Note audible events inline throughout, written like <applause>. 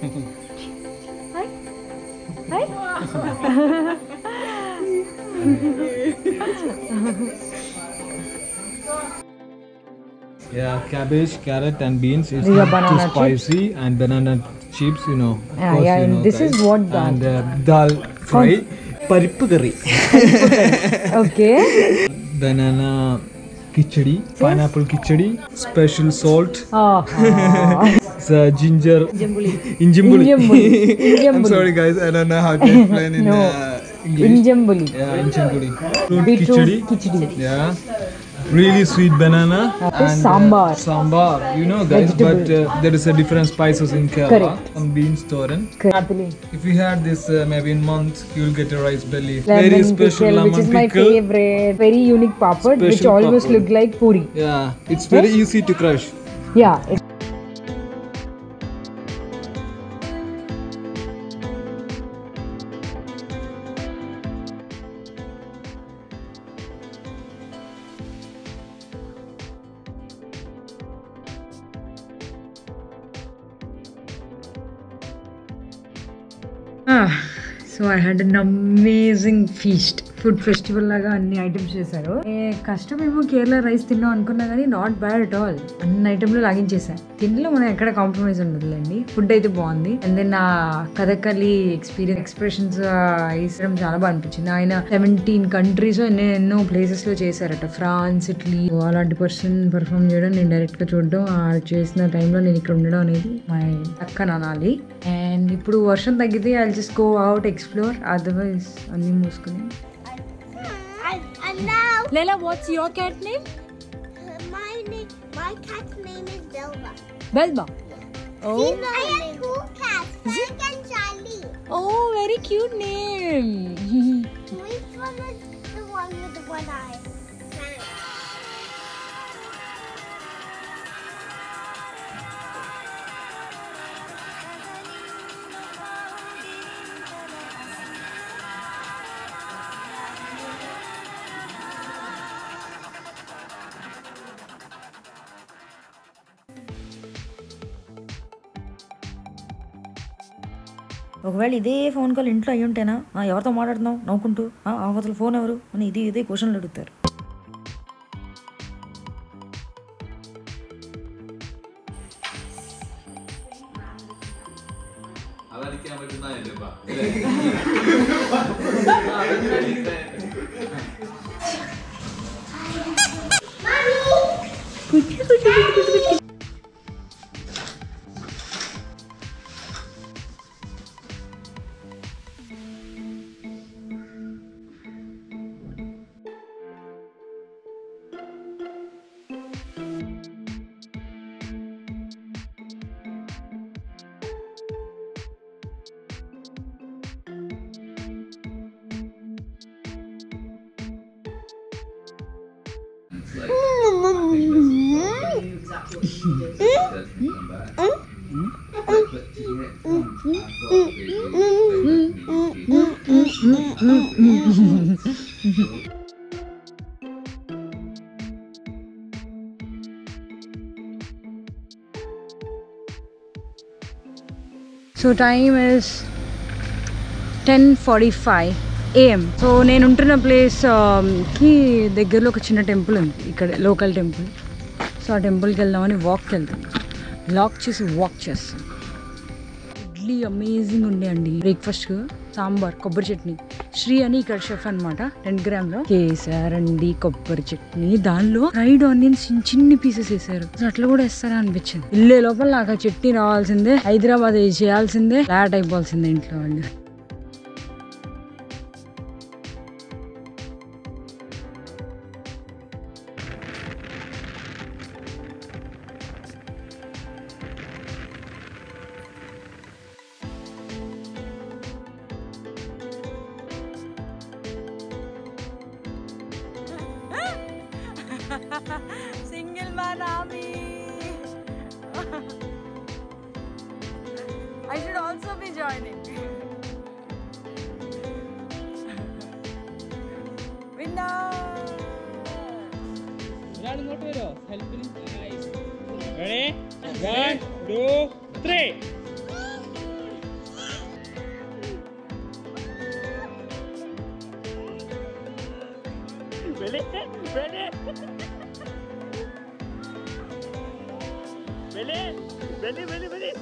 <laughs> Yeah, cabbage, carrot, and beans. It's These are not banana too chips? spicy, and banana chips, you know. of Yeah, course, yeah, you and know, this is guys. what dal? And uh, dal fry, പരിപ്പ് <laughs> കറി okay banana khichdi, pineapple khichdi, special salt, <laughs> Ginger, uh, ginger. Injambuli. Injambuli. <laughs> I'm sorry, guys. I don't know how to explain in no. uh, English. Injambuli. Yeah, Injambuli. Fruit khichdi. Khichdi. Yeah. Really sweet banana and uh, sambar. Uh, sambar, you know guys, Vegetable. but uh, there is a different spices in Kerala. Correct. Some beans torrent. If you had this uh, maybe in month, you will get a rice belly. Lemon Very special pickle, lemon which is pickle. my favorite. Very unique papad, special which almost papad. look like puri. Yeah, it's very easy to crush. Yeah. Ah, so I had an amazing feast. Food festival లాగా అన్ని items చేశారు. కష్టం కష్టమేమో Kerala rice తిన్నాం అనుకున్నా కానీ not bad at all అన్ని ఐటమ్లు లాగించేసాను తిండిలో మనం ఎక్కడ కాంప్రమైజ్ ఉండదులేండి. ఫుడ్ అయితే బాగుంది. అండ్ దెన్ నా కథకలి ఎక్స్పీరియన్స్ ఎక్స్ప్రెషన్స్ వేసడం చాలా బాగా అనిపించింది. ఆయన సెవెంటీన్ కంట్రీస్ ఎన్నో ఎన్నో ప్లేసెస్లో చేశారట. ఫ్రాన్స్ ఇటలీ అలాంటి పర్సన్ పర్ఫామ్ చేయడం నేను డైరెక్ట్గా చూడడం ఆ చేసిన టైంలో నేను ఇక్కడ ఉండడం అనేది మై అక్క అనాలి అండ్ ఇప్పుడు వర్షం తగ్గితే I just go out explore otherwise అన్నీ మూసుకుని Lela, what's your cat name? My name, my cat's name is Belva. Belva. Oh. I have two cats, Frank and Charlie. Oh, very cute name. <laughs> Which one is the one with the one eye? ఒకవేళ ఇదే phone call ఇంట్లో అయ్యి ఉంటేనా? ఎవరితో మాట్లాడుతున్నావు? నవ్వుకుంటూ ఆ, అవతల phone ఎవరు? అని ఇది ఇదే క్వశ్చన్లు అడుగుతారు. So Like, so time is 10.45 AM so నేను ఉంటున్న ప్లేస్కి దగ్గరలో ఒక చిన్న టెంపుల్ ఉంది. ఇక్కడ లోకల్ టెంపుల్. సో ఆ టెంపుల్కి వెళ్దామని వాక్కి వెళ్తాం లాక్ చేసి వాక్ చేస్తాం ఇడ్లీ అమేజింగ్ ఉండే అండి. బ్రేక్ఫాస్ట్ సాంబార్ కొబ్బరి చట్నీ. శ్రీ అని ఇక్కడ షెఫ్ అనమాట టెన్ గ్రామ్లో. కేసారు అండి కొబ్బరి చట్నీ. దానిలో ఫ్రైడ్ ఆనియన్స్ చిన్న చిన్ని పీసెస్ వేసారు. అట్లా కూడా వేస్తారా అనిపించింది. ఇల్లే లోపల నాకు ఆ చట్నీ రావాల్సిందే. హైదరాబాద్ చేయాల్సిందే ఫ్లాట్ అయిపోవాల్సిందే ఇంట్లో వాళ్ళు. I should also be joining. Winner. Ready? One, two, three. Ready? Ready? Ready? Ready? Ready? Ready?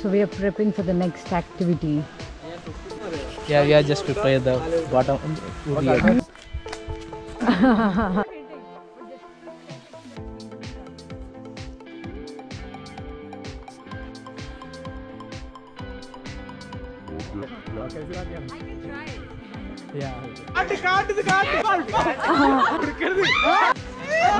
So we are prepping for the next activity. Yeah, we are just prepare the bottom. <laughs> <laughs>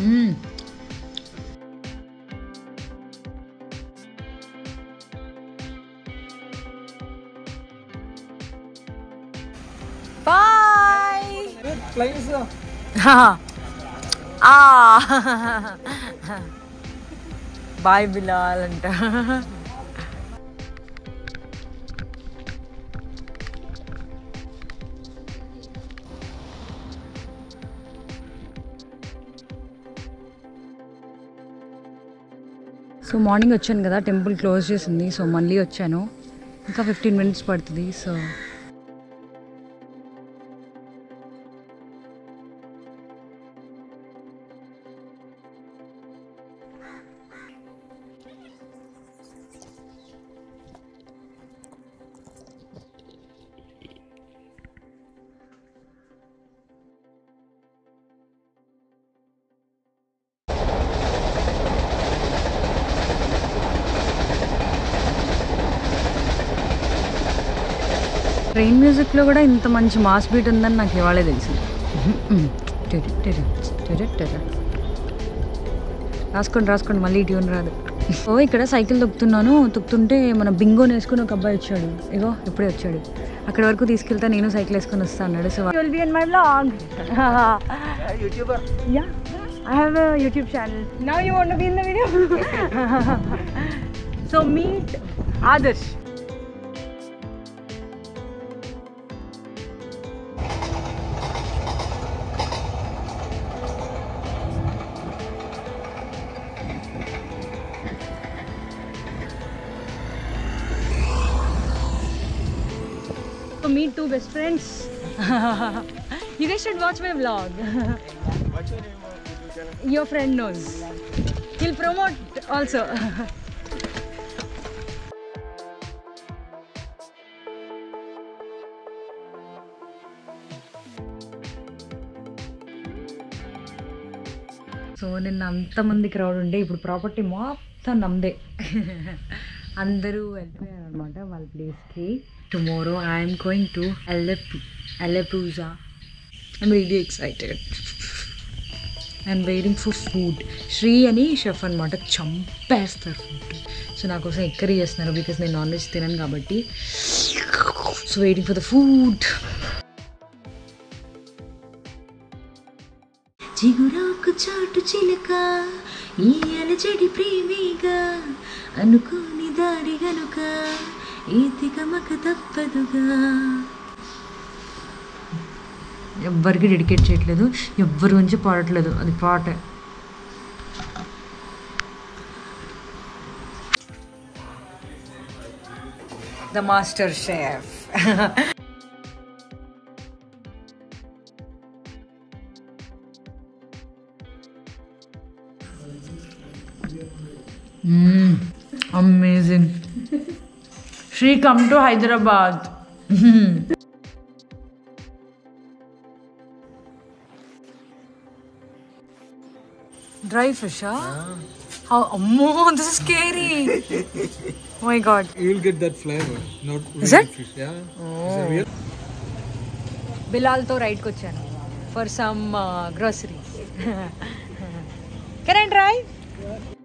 Hmm. Bye Bilal అంట so morning వచ్చాను కదా temple close చేసింది. So మళ్ళీ వచ్చాను. ఇంకా fifteen minutes పడుతుంది. So train మ్యూజిక్లో కూడా ఇంత మంచి మాస్ బీట్ ఉందని నాకు ఇవాళే తెలిసింది. రాసుకోండి రాసుకోండి మళ్ళీ ట్యూన్ రాదు. ఓ ఇక్కడ సైకిల్ తొక్కుతున్నాను. తొక్కుతుంటే మన బింగో వేసుకుని ఒక అబ్బాయి వచ్చాడు. ఇగో ఇప్పుడే వచ్చాడు. అక్కడ వరకు తీసుకెళ్తా నేను సైకిల్ వేసుకొని వస్తా అన్నాడు. So will be in my blog YouTuber yeah I have a YouTube channel now you want be in the video so meet Adarsh for me two best friends. you guys should watch my vlog. What's your name? Your friend knows. He'll promote also. So నిన్న అంతమంది crowd ఉండే ఇప్పుడు property మొత్తం నమ్మదే అందరూ వెళ్ళిపోయారు అనమాట వాళ్ళ ప్లేస్కి tomorrow I'm going to Alleppey Alappuzha I'm really excited I'm waiting for food Sri అని షెఫ్ అనమాట చంపేస్తారు ఫుడ్ సో నా కోసం ఎక్కడ చేస్తున్నారు బికాస్ నేను నాన్ వెజ్ తినను కాబట్టి so waiting for the food చిగురాకు చాటు చిలక ఈ అలజడి ప్రేమిగా అనుకోని దారి గనుక ఈ తికమక తప్పదుగా. ఎవ్వరికి డెడికేట్ చేయట్లేదు ఎవ్వరి గురించి పాడట్లేదు అది పాటే. The master chef. Amazing. Sri come to Hyderabad. Dry fish how अम्मो this is scary oh my god you will get that flavour not fish yeah is real Bilal तो ride Cochin for some groceries can I drive